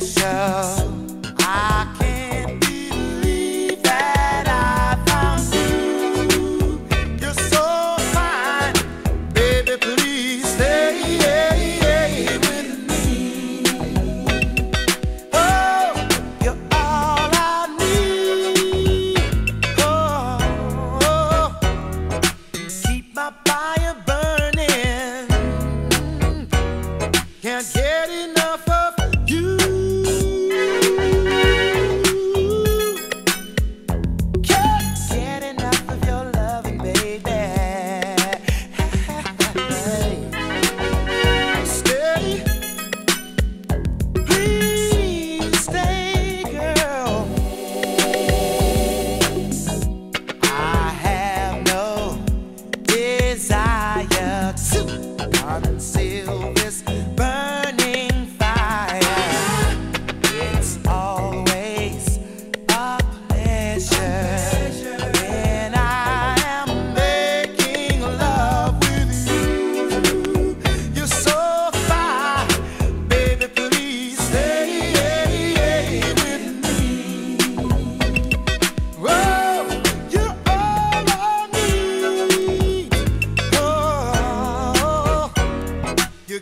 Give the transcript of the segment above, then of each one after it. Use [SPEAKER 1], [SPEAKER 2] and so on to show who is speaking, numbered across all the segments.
[SPEAKER 1] Shout.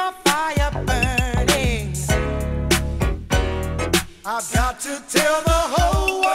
[SPEAKER 1] my fire burning. I've got to tell the whole world.